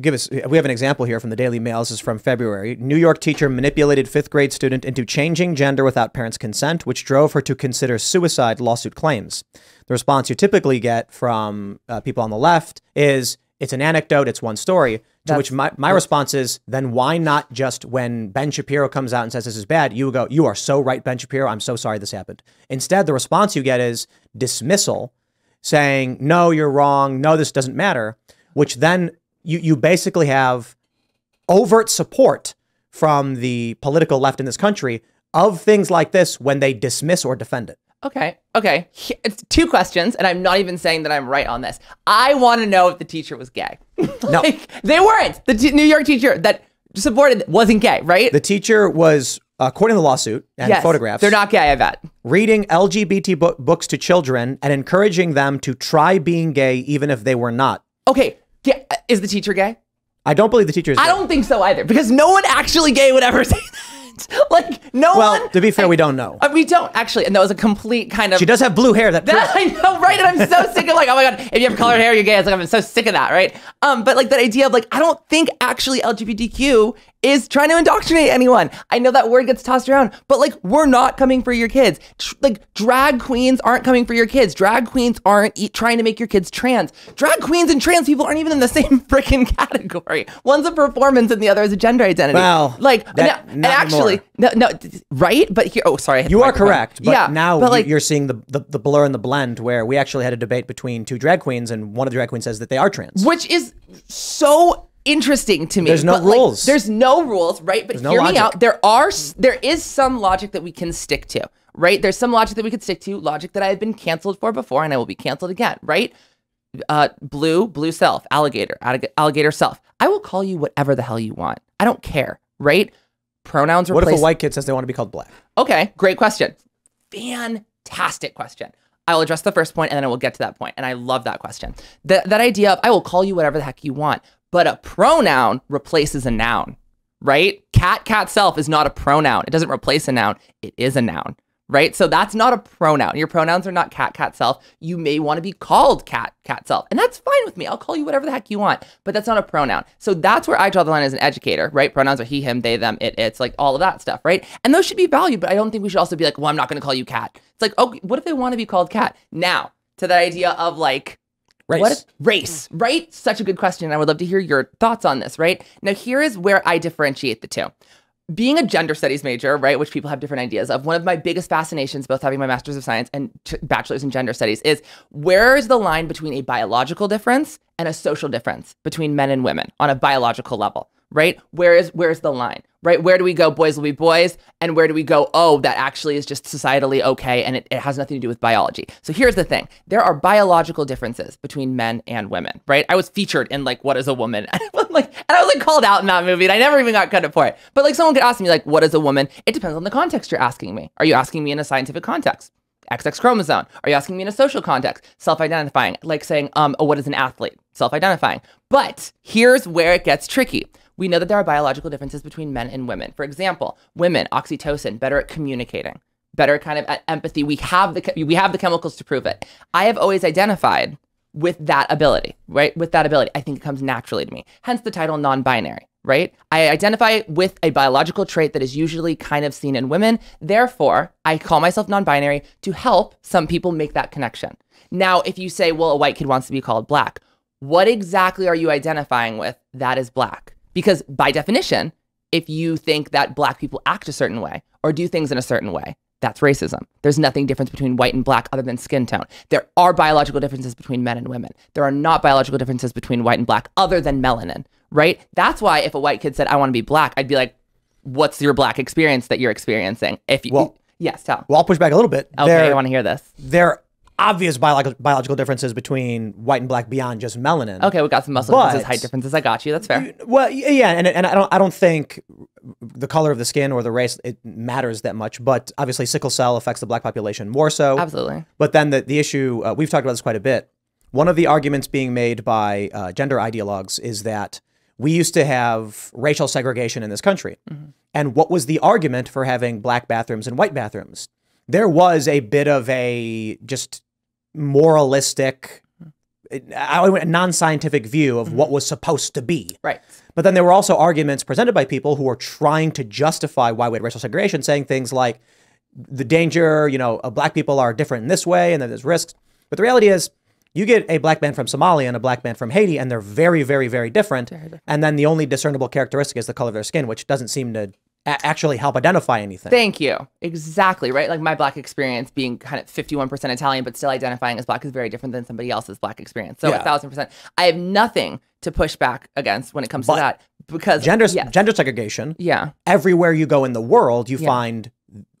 give us. We have an example here from the Daily Mail. This is from February. New York teacher manipulated fifth grade student into changing gender without parents' consent, which drove her to consider suicide. Lawsuit claims. The response you typically get from uh, people on the left is it's an anecdote, it's one story. To That's- which my, my response is, then why not just when Ben Shapiro comes out and says this is bad, you go, you are so right, Ben Shapiro. I'm so sorry this happened. Instead, the response you get is dismissal, saying, no, you're wrong. No, this doesn't matter. Which then you, you basically have overt support from the political left in this country of things like this when they dismiss or defend it. Okay. Okay. It's two questions, and I'm not even saying that I'm right on this. I want to know if the teacher was gay. No. like, they weren't. The t- New York teacher that supported wasn't gay, right? The teacher was, according to the lawsuit and yes. photographs, They're not gay, I bet. reading LGBT bo- books to children and encouraging them to try being gay even if they were not. Okay. Ga- Is the teacher gay? I don't believe the teacher is I gay. don't think so either, because no one actually gay would ever say that. like, no one Well, one. to be fair, we don't know. Uh, we don't actually, and that was a complete kind of. She does have blue hair that That, I know, right? And I'm so sick of like, oh my god, if you have colored hair, you're gay. It's like I'm so sick of that, right? Um, but like that idea of like, I don't think actually LGBTQ is trying to indoctrinate anyone. I know that word gets tossed around, but like we're not coming for your kids. Tr- like drag queens aren't coming for your kids. Drag queens aren't e- trying to make your kids trans. Drag queens and trans people aren't even in the same freaking category. One's a performance and the other is a gender identity. Well, like that- and not actually, no, no, right? But here, oh, sorry, You are correct, but yeah, now but like, you're seeing the, the the blur and the blend where we actually had a debate between two drag queens, and one of the drag queens says that they are trans. which is so interesting to me. There's no But, like, rules. there's no rules, right? But no hear logic. me out. There are there is some logic that we can stick to, right? There's some logic that we could stick to, logic that I have been canceled for before, and I will be canceled again, right? Uh, blue, blue self, alligator, allig- alligator self. I will call you whatever the hell you want. I don't care, right? Pronouns are. What if a white kid says they want to be called black? Okay, great question. Fantastic question. I will address the first point and then I will get to that point. And I love that question. That that idea of I will call you whatever the heck you want, but a pronoun replaces a noun, right? Cat, cat self is not a pronoun. It doesn't replace a noun. It is a noun, right? So that's not a pronoun. Your pronouns are not cat, cat self. You may want to be called cat, cat self. And that's fine with me. I'll call you whatever the heck you want, but that's not a pronoun. So that's where I draw the line as an educator, right? Pronouns are he, him, they, them, it, it's like all of that stuff, right? And those should be valued, but I don't think we should also be like, well, I'm not going to call you cat. It's like, oh, what if they want to be called cat? Now, to that idea of like, Race. what race, right? Such a good question. I would love to hear your thoughts on this, right? Now, here is where I differentiate the two. Being a gender studies major, right, which people have different ideas of, one of my biggest fascinations, both having my master's of science and t- bachelor's in gender studies, is where is the line between a biological difference and a social difference between men and women on a biological level, right? Where is where's the line, right? Where do we go? Boys will be boys, and where do we go? Oh, that actually is just societally okay, and it, it has nothing to do with biology. So here's the thing: there are biological differences between men and women, right? I was featured in like "What is a Woman," and I like, and I was like called out in that movie, and I never even got credit for it. But like someone could ask me like, "What is a woman?" It depends on the context you're asking me. Are you asking me in a scientific context? XX chromosome? Are you asking me in a social context? Self-identifying, like saying, um, oh, what is an athlete? Self-identifying. But here's where it gets tricky. We know that there are biological differences between men and women. For example, women, oxytocin, better at communicating, better kind of at empathy. We have the we have the chemicals to prove it. I have always identified with that ability, right? With that ability, I think it comes naturally to me. Hence the title non-binary, right? I identify with a biological trait that is usually kind of seen in women. Therefore, I call myself non-binary to help some people make that connection. Now, if you say, well, a white kid wants to be called black, what exactly are you identifying with that is black? Because by definition, if you think that black people act a certain way or do things in a certain way, that's racism. There's nothing difference between white and black other than skin tone. There are biological differences between men and women. There are not biological differences between white and black other than melanin, right? That's why if a white kid said, I want to be black, I'd be like, what's your black experience that you're experiencing? If you, Well- yes, tell. Well, I'll push back a little bit. Okay, There, I want to hear this. there obvious biological biological differences between white and black beyond just melanin. Okay, we got some muscle differences, height differences. I got you. That's fair. Well, yeah, and and I don't I don't think the color of the skin or the race it matters that much, but obviously sickle cell affects the black population more so. Absolutely. But then the the issue uh, we've talked about this quite a bit. One of the arguments being made by uh, gender ideologues is that we used to have racial segregation in this country, and what was the argument for having black bathrooms and white bathrooms? There was a bit of a just moralistic non-scientific view of what was supposed to be. Right. But then there were also arguments presented by people who were trying to justify why we had racial segregation, saying things like the danger, you know, uh, black people are different in this way, and that there's risks. But the reality is, you get a black man from Somalia and a black man from Haiti, and they're very, very, very different. And then the only discernible characteristic is the color of their skin, which doesn't seem to actually help identify anything. Thank you. Exactly, right? Like my black experience being kind of 51% Italian, but still identifying as black is very different than somebody else's black experience. So a thousand percent. I have nothing to push back against when it comes But to that because gender yes. gender segregation. yeah. Everywhere you go in the world, you Yeah. find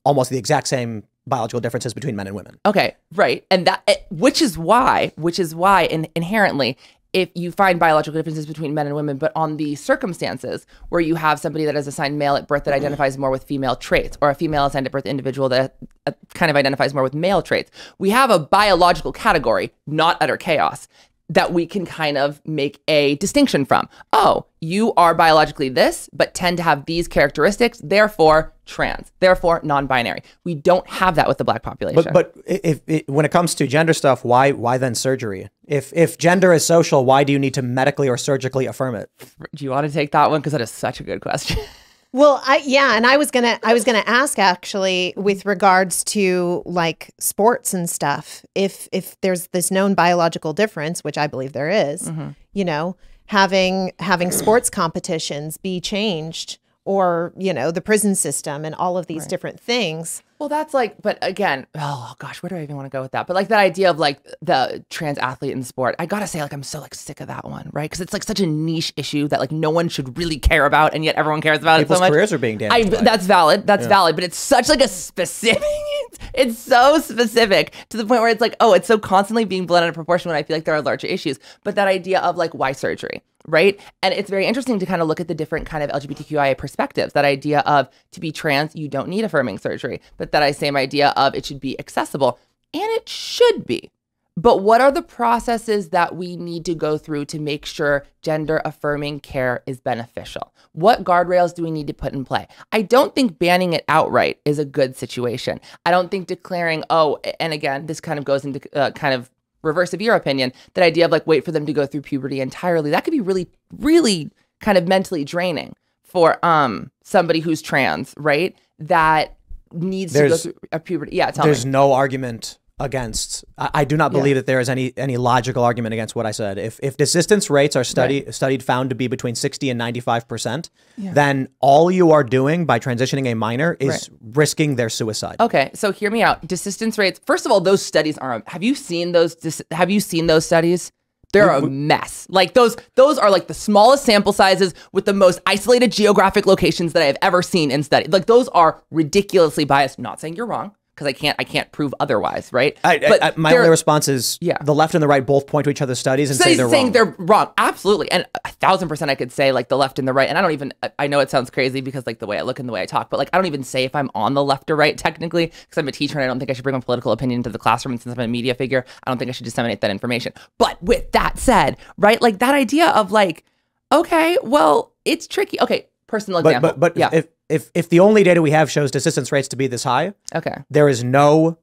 almost the exact same biological differences between men and women. Okay, right. And that eh, which is why, which is why in, inherently if you find biological differences between men and women, but on the circumstances where you have somebody that is assigned male at birth that identifies more with female traits, or a female assigned at birth individual that uh, kind of identifies more with male traits, we have a biological category, not utter chaos, that we can kind of make a distinction from. Oh, you are biologically this, but tend to have these characteristics, therefore trans, therefore non-binary. We don't have that with the black population. But but if, if when it comes to gender stuff, why why then surgery? If if gender is social, why do you need to medically or surgically affirm it? Do you want to take that one? Because that is such a good question. Well, I yeah, and I was gonna I was gonna ask actually with regards to like sports and stuff. If if there's this known biological difference, which I believe there is, mm-hmm. you know, having having sports competitions be changed, or you know, the prison system and all of these different things. Well, that's like, but again, oh gosh, where do I even want to go with that? But like that idea of like the trans athlete in sport, I gotta say, like, I'm so like sick of that one, right? Because it's like such a niche issue that like no one should really care about, and yet everyone cares about People's it so much. careers are being damaged. it. that's valid. That's valid, but it's such like a specific. It's, it's so specific to the point where it's like, oh, it's so constantly being blown out of proportion when I feel like there are larger issues. But that idea of like why surgery, right? And it's very interesting to kind of look at the different kind of LGBTQIA perspectives. That idea of to be trans, you don't need affirming surgery, but that I same idea of it should be accessible, and it should be. But what are the processes that we need to go through to make sure gender affirming care is beneficial? What guardrails do we need to put in play? I don't think banning it outright is a good situation. I don't think declaring, oh, and again, this kind of goes into uh, kind of reverse of your opinion, that idea of like wait for them to go through puberty entirely. That could be really, really kind of mentally draining for um somebody who's trans, right? That needs There's- to go through a puberty. Yeah, tell me. There's no argument against. I, I do not believe that there is any any logical argument against what I said. If if desistance rates are studied studied found to be between sixty and ninety five percent, then all you are doing by transitioning a minor is risking their suicide. Okay, so hear me out. Desistance rates. First of all, those studies are. Have you seen those? Have you seen those studies? They're a mess. Like those. Those are like the smallest sample sizes with the most isolated geographic locations that I have ever seen in study. Like those are ridiculously biased. Not saying you're wrong because I can't. I can't prove otherwise. Right. I, but I, my only response is Yeah. the left and the right both point to each other's studies and say they're saying wrong. they're wrong. Absolutely. And a thousand percent I could say like the left and the right. And I don't even I- I know it sounds crazy because like the way I look and the way I talk, but like I don't even say if I'm on the left or right technically because I'm a teacher and I don't think I should bring my political opinion into the classroom. And since I'm a media figure, I don't think I should disseminate that information. But with that said, right, like that idea of like, okay, well, it's tricky. Okay, personal but example. but but yeah. if if if the only data we have shows desistance rates to be this high, okay. there is no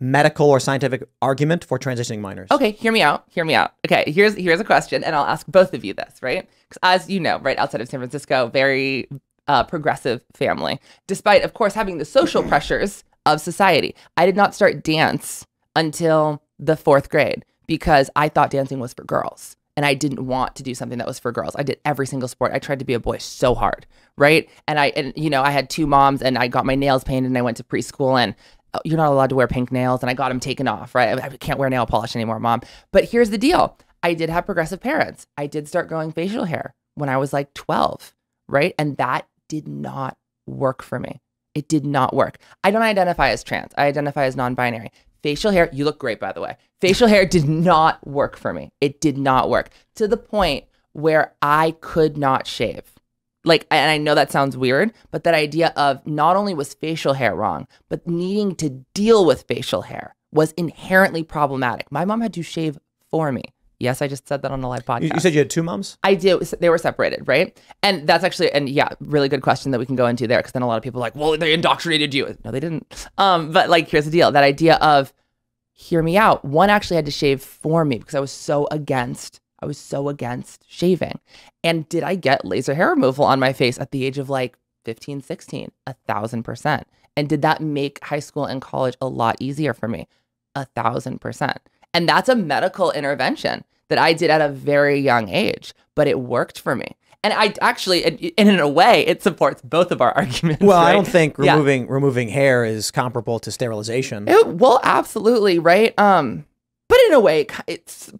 medical or scientific argument for transitioning minors. Okay, hear me out. Hear me out. Okay, here's here's a question, and I'll ask both of you this, right? Because as you know, right outside of San Francisco, very uh, progressive family. Despite, of course, having the social pressures of society, I did not start dance until the fourth grade because I thought dancing was for girls. And I didn't want to do something that was for girls. I did every single sport. I tried to be a boy so hard, right? And I, and you know, I had two moms, and I got my nails painted, and I went to preschool, and oh, you're not allowed to wear pink nails, and I got them taken off, right? I, I can't wear nail polish anymore, mom. But here's the deal: I did have progressive parents. I did start growing facial hair when I was like 12, right? And that did not work for me. It did not work. I don't identify as trans. I identify as non-binary. Facial hair, you look great by the way. Facial hair did not work for me. It did not work to the point where I could not shave. Like, and I know that sounds weird, but that idea of not only was facial hair wrong, but needing to deal with facial hair was inherently problematic. My mom had to shave for me. Yes, I just said that on a live podcast. You, said you had two moms. I do. They were separated, right? And that's actually, and yeah, really good question that we can go into there because then a lot of people are like, well, they indoctrinated you. No, they didn't. Um, but like, here's the deal: that idea of hear me out. One actually had to shave for me because I was so against. I was so against shaving. And did I get laser hair removal on my face at the age of like 15, 16? A thousand percent. And did that make high school and college a lot easier for me? A thousand percent. And that's a medical intervention that I did at a very young age, but it worked for me. And I actually, and in a way, it supports both of our arguments. Well, right? I don't think Yeah. removing removing hair is comparable to sterilization. It, well, absolutely, right? Um, but in a way, it's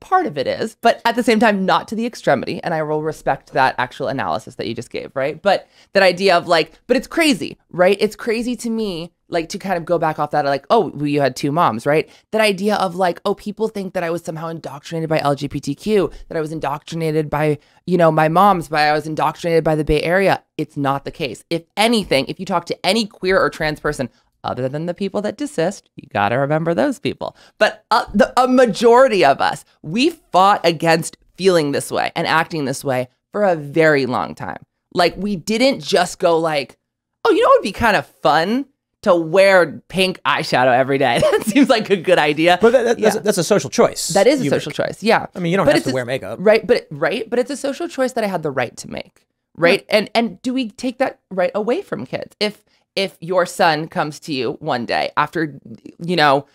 part of it is, but at the same time, not to the extremity. And I will respect that actual analysis that you just gave, right? But that idea of like, but it's crazy, right? It's crazy to me, like to kind of go back off that, like, oh, well, you had two moms, right? That idea of like, oh, people think that I was somehow indoctrinated by LGBTQ, that I was indoctrinated by, you know, my mom's, by I was indoctrinated by the Bay Area. It's not the case. If anything, if you talk to any queer or trans person, other than the people that desist, you got to remember those people. But uh, the, a majority of us, we fought against feeling this way and acting this way for a very long time. Like we didn't just go like, oh, you know, it'd be kind of fun to wear pink eyeshadow every day. that seems like a good idea. But that, that- that's, Yeah. that's a social choice. That is a social make. choice. Yeah. I mean, you don't But have to a- wear makeup. Right, but right, but it's a social choice that I had the right to make. Right? And and do we take that right away from kids? If if your son comes to you one day after you know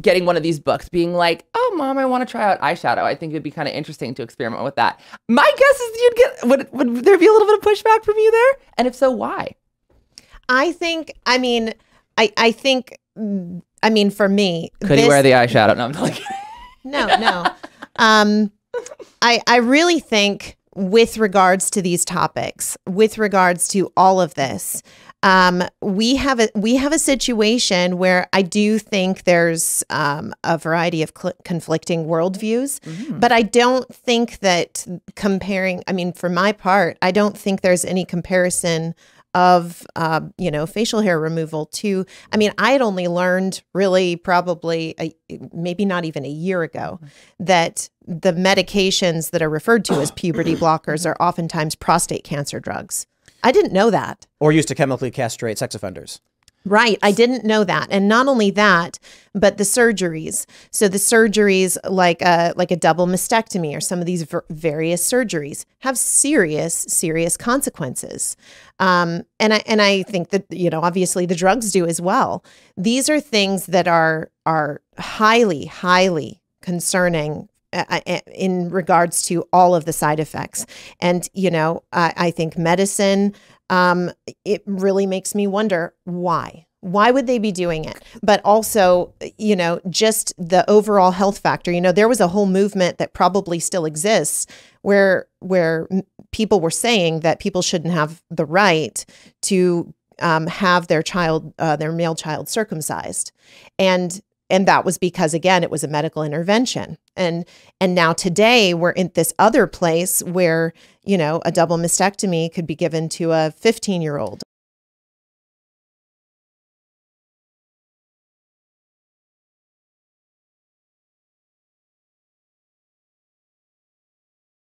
getting one of these books being like, "Oh mom, I want to try out eyeshadow. I think it'd be kind of interesting to experiment with that." My guess is you'd get would would there be a little bit of pushback from you there? And if so, why? I think, I mean, I, I think, mm, I mean, for me, Could he wear the eyeshadow? No, I'm not kidding. no, no. um, I I really think with regards to these topics, with regards to all of this, um, we have a we have a situation where I do think there's um, a variety of cl- conflicting worldviews, but I don't think that comparing. I mean, for my part, I don't think there's any comparison of uh, you know facial hair removal to i mean i had only learned really probably a, maybe not even a year ago that the medications that are referred to as puberty blockers are oftentimes prostate cancer drugs i didn't know that Or used to chemically castrate sex offenders. Right. I didn't know that. And not only that, but the surgeries. So the surgeries like a like a double mastectomy or some of these various surgeries have serious serious consequences. Um, and I and I think that you know obviously the drugs do as well. These are things that are are highly highly concerning uh, uh, in regards to all of the side effects. And, you know, I, I think medicine, um, it really makes me wonder why. Why would they be doing it? But also, you know, just the overall health factor. You know, there was a whole movement that probably still exists where where people were saying that people shouldn't have the right to um, have their child, uh, their male child, circumcised, and and that was because again it was a medical intervention. And and now today we're in this other place where you know a double mastectomy could be given to a 15 year old